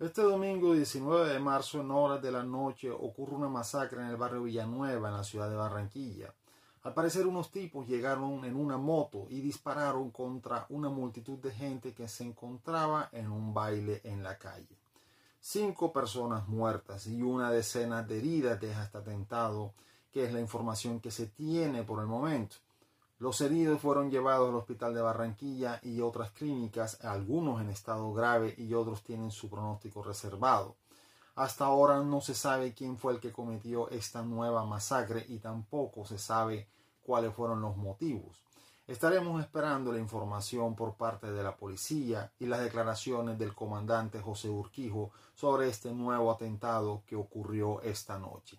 Este domingo 19 de marzo en horas de la noche ocurre una masacre en el barrio Villanueva en la ciudad de Barranquilla. Al parecer unos tipos llegaron en una moto y dispararon contra una multitud de gente que se encontraba en un baile en la calle. Cinco personas muertas y una decena de heridas deja este atentado, que es la información que se tiene por el momento. Los heridos fueron llevados al hospital de Barranquilla y otras clínicas, algunos en estado grave y otros tienen su pronóstico reservado. Hasta ahora no se sabe quién fue el que cometió esta nueva masacre y tampoco se sabe cuáles fueron los motivos. Estaremos esperando la información por parte de la policía y las declaraciones del comandante José Urquijo sobre este nuevo atentado que ocurrió esta noche.